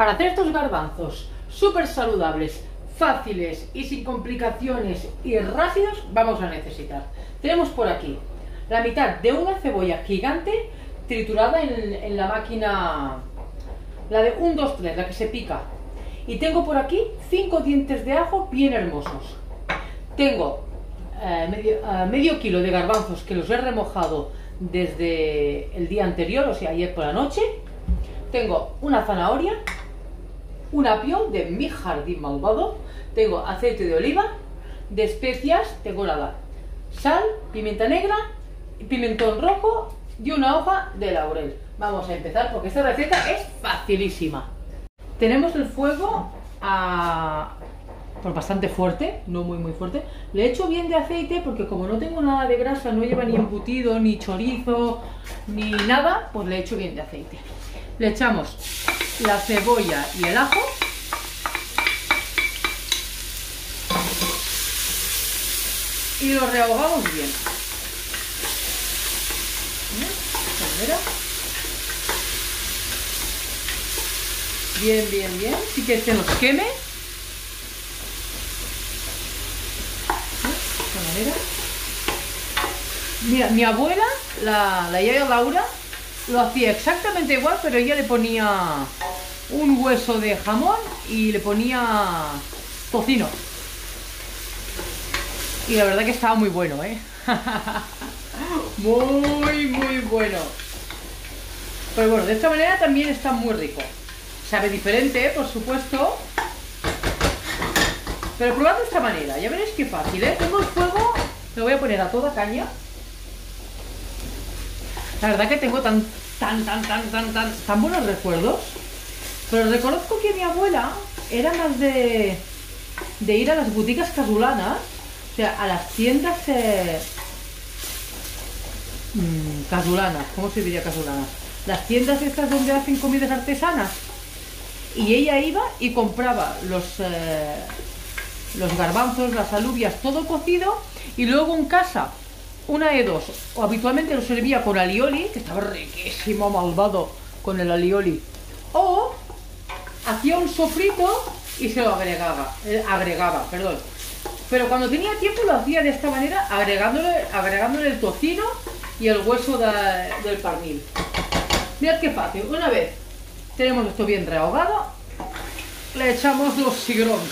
Para hacer estos garbanzos súper saludables, fáciles y sin complicaciones y rápidos, vamos a necesitar. Tenemos por aquí la mitad de una cebolla gigante triturada en, la máquina, la de 1, 2, 3, la que se pica. Y tengo por aquí 5 dientes de ajo bien hermosos. Tengo eh, eh, medio kilo de garbanzos que los he remojado desde el día anterior, o sea, ayer por la noche. Tengo una zanahoria, un apio de mi jardín malvado, tengo aceite de oliva, de especias, tengo nada, sal, pimienta negra, pimentón rojo y una hoja de laurel. Vamos a empezar porque esta receta es facilísima. Tenemos el fuego a, pues bastante fuerte, no muy muy fuerte. Le echo bien de aceite porque como no tengo nada de grasa, no lleva ni embutido, ni chorizo, ni nada, pues le echo bien de aceite. Le echamos la cebolla y el ajo. Y lo rehogamos bien. Bien, bien, bien. Así que se nos queme. Mira, mi abuela, la, la yaya Laura, lo hacía exactamente igual, pero ella le ponía un hueso de jamón y le ponía tocino. Y la verdad que estaba muy bueno, ¿eh? muy, muy bueno. Pero bueno, de esta manera también está muy rico. Sabe diferente, por supuesto. Pero probad de esta manera, ya veréis qué fácil, ¿eh? Tengo el fuego, lo voy a poner a toda caña. La verdad que tengo tan, tan, tan, tan, tan, tan, tan buenos recuerdos. Pero reconozco que mi abuela era más de, de ir a las boutiques casulanas, o sea, a las tiendas eh, mm, casulanas, ¿cómo se diría casulanas? Las tiendas estas donde hacen comidas artesanas. Y ella iba y compraba los, eh, los garbanzos, las alubias, todo cocido, y luego en casa una de dos, o habitualmente lo servía con alioli, que estaba riquísimo, malvado con el alioli, hacía un sofrito y se lo agregaba, eh, agregaba, perdón. Pero cuando tenía tiempo lo hacía de esta manera, agregándole, agregándole el tocino y el hueso del pernil. Mirad qué fácil, una vez tenemos esto bien rehogado, le echamos los sigrons,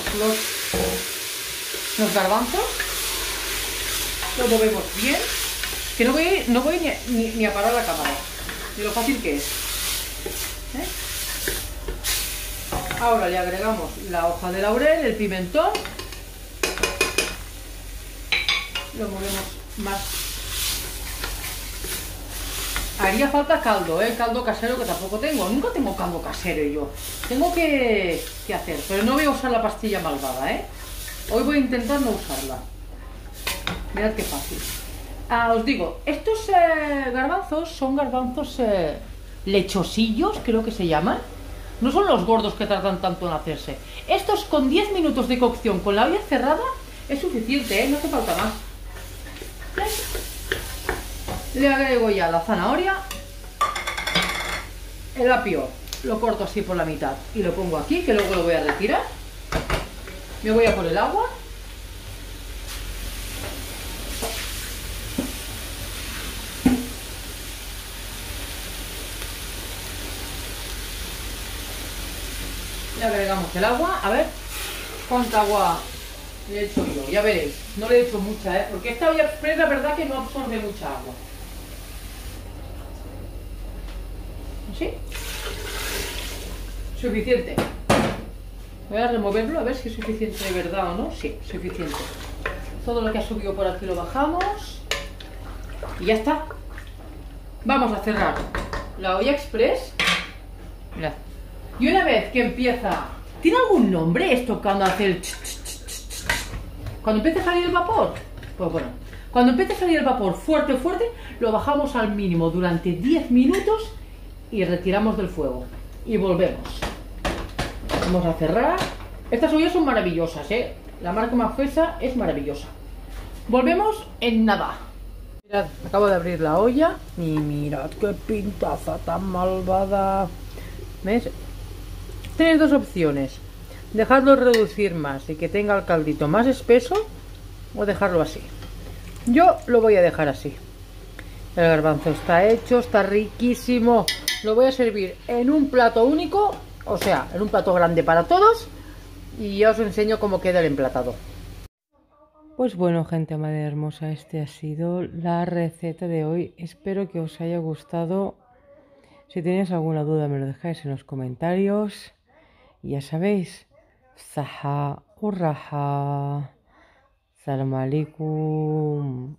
los, garbanzos, lo movemos bien, que no voy, no voy ni, a parar la cámara, ni lo fácil que es. ¿eh? Ahora le agregamos la hoja de laurel, el pimentón, lo movemos más. Haría falta caldo, ¿eh? caldo casero que tampoco tengo. Nunca tengo caldo casero yo. Tengo que, que hacer, pero no voy a usar la pastilla malvada, ¿eh? Hoy voy a intentar no usarla. Mirad qué fácil. Ah, os digo, estos eh, garbanzos son garbanzos eh, lechosillos, creo que se llaman. No son los gordos que tardan tanto en hacerse. Estos con 10 minutos de cocción con la olla cerrada es suficiente, ¿eh? no hace falta más. Le agrego ya la zanahoria, el apio, lo corto así por la mitad y lo pongo aquí, que luego lo voy a retirar. Me voy a por el agua Le agregamos el agua. A ver cuánta agua le he hecho yo. Ya veréis. No le he hecho mucha, ¿eh? Porque esta olla express la verdad que no absorbe mucha agua. ¿Sí? Suficiente. Voy a removerlo a ver si es suficiente de verdad o no. Sí, suficiente. Todo lo que ha subido por aquí lo bajamos. Y ya está. Vamos a cerrar la olla express. Mirad. Y una vez que empieza... ¿Tiene algún nombre esto cuando hace el... Cuando empieza a salir el vapor? Pues bueno, cuando empieza a salir el vapor fuerte, fuerte, lo bajamos al mínimo durante 10 minutos y retiramos del fuego. Y volvemos. Vamos a cerrar. Estas ollas son maravillosas, ¿eh? La marca Mafesa es maravillosa. Volvemos en nada. Mirad, acabo de abrir la olla y mirad qué pintaza tan malvada. ¿Ves? Tenéis dos opciones. Dejarlo reducir más y que tenga el caldito más espeso o dejarlo así. Yo lo voy a dejar así. El garbanzo está hecho, está riquísimo. Lo voy a servir en un plato único, o sea, en un plato grande para todos. Y ya os enseño cómo queda el emplatado. Pues bueno, gente madre hermosa, este ha sido la receta de hoy. Espero que os haya gustado. Si tenéis alguna duda me lo dejáis en los comentarios. Ya sabéis, saha urraha. Salam alaikum.